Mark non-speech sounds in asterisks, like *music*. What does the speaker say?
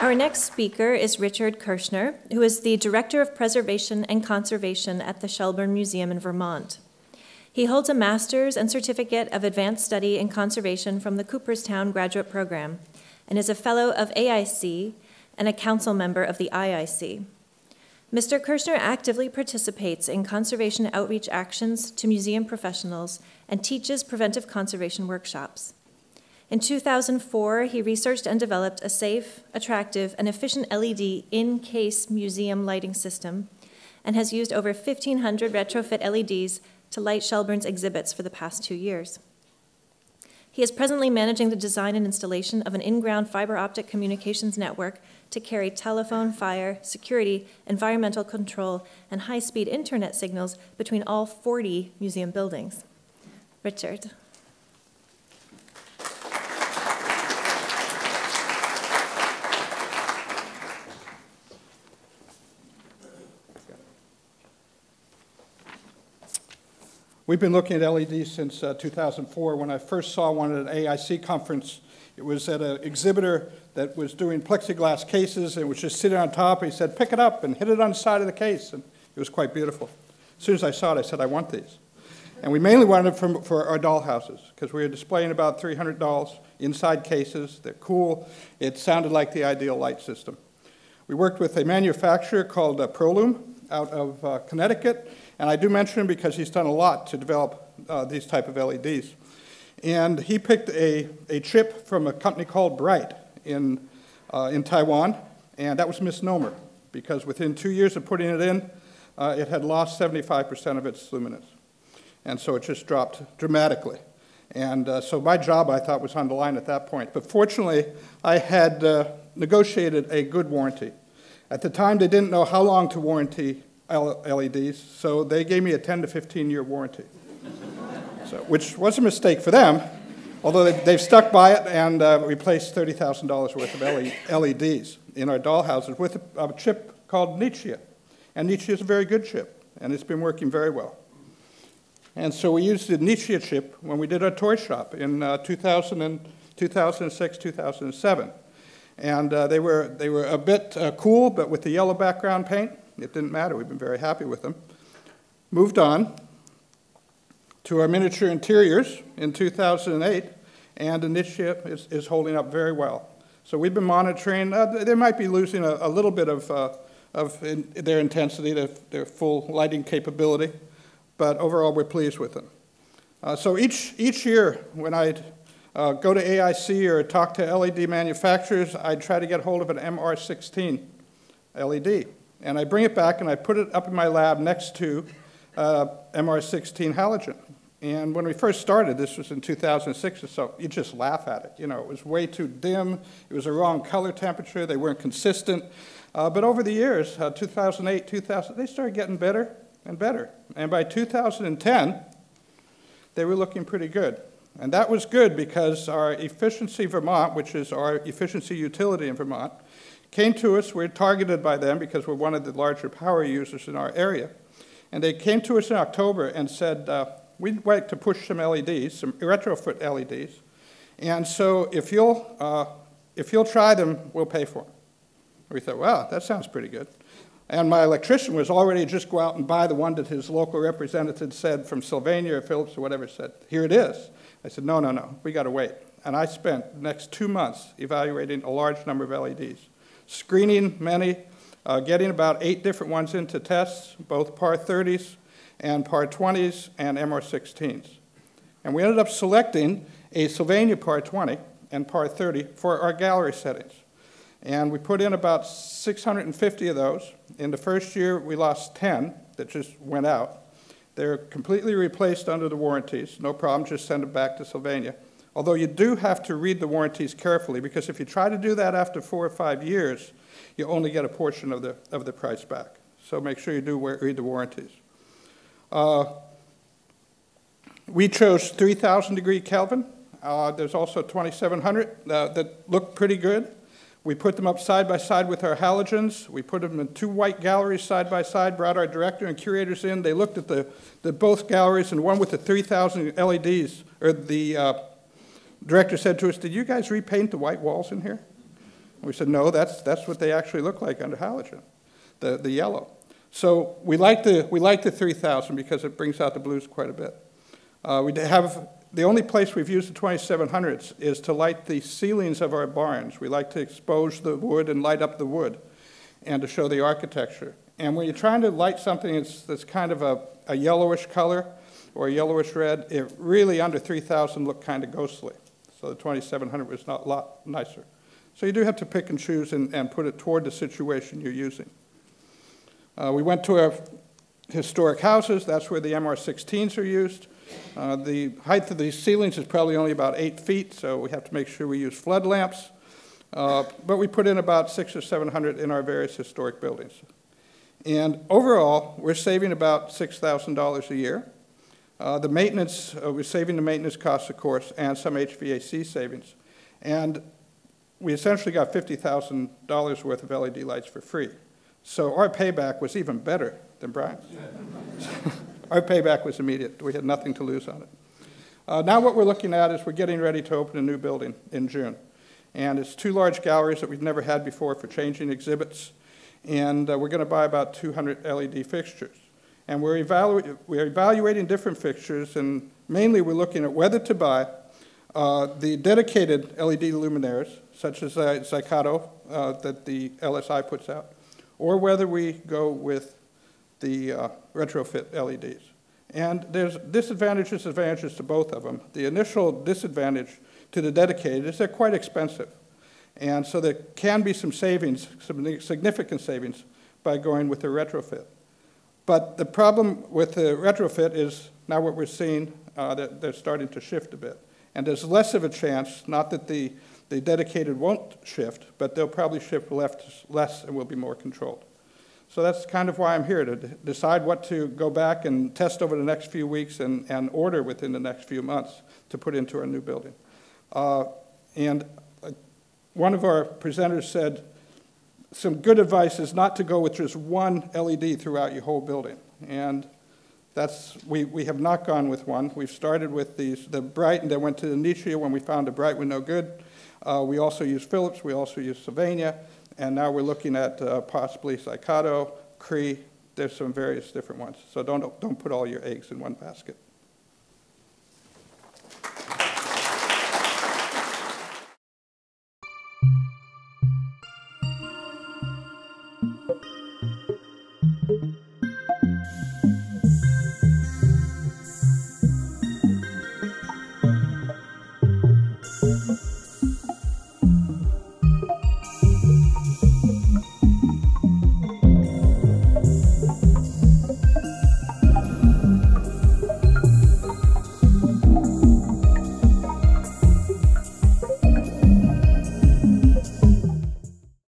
Our next speaker is Richard Kerschner, who is the Director of Preservation and Conservation at the Shelburne Museum in Vermont. He holds a master's and certificate of advanced study in conservation from the Cooperstown Graduate Program and is a fellow of AIC and a council member of the IIC. Mr. Kerschner actively participates in conservation outreach actions to museum professionals and teaches preventive conservation workshops. In 2004, he researched and developed a safe, attractive, and efficient LED in case museum lighting system and has used over 1,500 retrofit LEDs to light Shelburne's exhibits for the past two years. He is presently managing the design and installation of an in ground fiber optic communications network to carry telephone, fire, security, environmental control, and high speed internet signals between all 40 museum buildings. Richard. We've been looking at LEDs since uh, 2004. When I first saw one at an AIC conference, it was at an exhibitor that was doing plexiglass cases and was just sitting on top. He said, pick it up and hit it on the side of the case. And it was quite beautiful. As soon as I saw it, I said, I want these. And we mainly wanted them for, for our doll houses because we were displaying about 300 dolls inside cases. They're cool. It sounded like the ideal light system. We worked with a manufacturer called uh, Prolume out of uh, Connecticut, and I do mention him because he's done a lot to develop uh, these type of LEDs. And he picked a, a chip from a company called Bright in, uh, in Taiwan, and that was misnomer because within two years of putting it in, uh, it had lost 75% of its luminance. And so it just dropped dramatically. And uh, so my job, I thought, was on the line at that point. But fortunately, I had uh, negotiated a good warranty. At the time, they didn't know how long to warranty LEDs, so they gave me a 10 to 15 year warranty, so, which was a mistake for them, although they, have stuck by it and uh, replaced $30,000 worth of LEDs in our dollhouses with a, a chip called Nichia. And Nichia is a very good chip, and it's been working very well. And so we used the Nichia chip when we did our toy shop in uh, 2000 and 2006, 2007. And uh, they, were, they were a bit uh, cool, but with the yellow background paint. It didn't matter. We've been very happy with them. Moved on to our miniature interiors in 2008, and Nichia is, is holding up very well. So we've been monitoring. Uh, they might be losing a, a little bit of, uh, of in, their intensity, their, their, full lighting capability, but overall we're pleased with them. Uh, so each, each year when I'd uh, go to AIC or talk to LED manufacturers, I'd try to get hold of an MR16 LED. And I bring it back and I put it up in my lab next to uh, MR16 halogen. And when we first started, this was in 2006 or so, you just laugh at it. You know, it was way too dim. It was a wrong color temperature. They weren't consistent. Uh, but over the years, uh, 2008, 2000, they started getting better and better. And by 2010, they were looking pretty good. And that was good because our Efficiency Vermont, which is our efficiency utility in Vermont, came to us. We're targeted by them because we're one of the larger power users in our area. And they came to us in October and said, uh, we'd like to push some LEDs, some retrofit LEDs. And so if you'll, uh, if you'll try them, we'll pay for them. We thought, wow, that sounds pretty good. And my electrician was already just go out and buy the one that his local representative said from Sylvania or Philips or whatever said, here it is. I said, no, no, no, we got to wait. And I spent the next two months evaluating a large number of LEDs screening many, uh, getting about eight different ones into tests, both PAR 30s and PAR 20s and MR 16s. And we ended up selecting a Sylvania PAR 20 and PAR 30 for our gallery settings. And we put in about 650 of those. In the first year, we lost 10 that just went out. They're completely replaced under the warranties. No problem, just send them back to Sylvania. Although you do have to read the warranties carefully because if you try to do that after four or five years, you only get a portion of the, of the price back. So make sure you do read the warranties. Uh, we chose 3,000 degree Kelvin. Uh, there's also 2,700 uh, that look pretty good. We put them up side by side with our halogens. We put them in two white galleries side by side, brought our director and curators in. They looked at the, the both galleries, and one with the 3,000 LEDs, or the uh, director said to us, Did you guys repaint the white walls in here? And we said, No, that's, that's what they actually look like under halogen, the, the yellow. So we like the, we like the 3,000 because it brings out the blues quite a bit. Uh, we have the only place we've used the 2700s is to light the ceilings of our barns. We like to expose the wood and light up the wood and to show the architecture. And when you're trying to light something that's, that's kind of a, a yellowish color or a yellowish red, it really under 3000 looked kind of ghostly. So the 2700 was not a lot nicer. So you do have to pick and choose and, and put it toward the situation you're using. Uh, we went to our historic houses. That's where the MR16s are used. Uh, The height of these ceilings is probably only about eight feet, so we have to make sure we use flood lamps. Uh, But we put in about six or 700 in our various historic buildings. And overall, we're saving about $6,000 a year. Uh, The maintenance, uh, we're saving the maintenance costs, of course, and some HVAC savings. And we essentially got $50,000 worth of LED lights for free. So our payback was even better than Brian's. *laughs* Our payback was immediate. We had nothing to lose on it. Uh, now what we're looking at is we're getting ready to open a new building in June. And it's two large galleries that we've never had before for changing exhibits. And uh, we're going to buy about 200 LED fixtures. And we're, evalu- we're evaluating different fixtures, and mainly we're looking at whether to buy uh, the dedicated LED luminaires, such as uh, Xicato uh, that the LSI puts out, or whether we go with the uh, retrofit LEDs. And there's disadvantages, advantages to both of them. The initial disadvantage to the dedicated is they're quite expensive. And so there can be some savings, some significant savings by going with the retrofit. But the problem with the retrofit is now what we're seeing, uh, that they're starting to shift a bit. And there's less of a chance, not that the, the dedicated won't shift, but they'll probably shift left, less and will be more controlled. So that's kind of why I'm here, to decide what to go back and test over the next few weeks and, and order within the next few months to put into our new building. Uh, and uh, one of our presenters said, some good advice is not to go with just one LED throughout your whole building. And that's, we, we have not gone with one. We've started with these, the bright, and then went to the Nichia when we found the bright were no good. Uh, we also use Philips, we also use Sylvania, and now we're looking at uh, possibly Xicato, Cree. There's some various different ones. So don't, don't put all your eggs in one basket.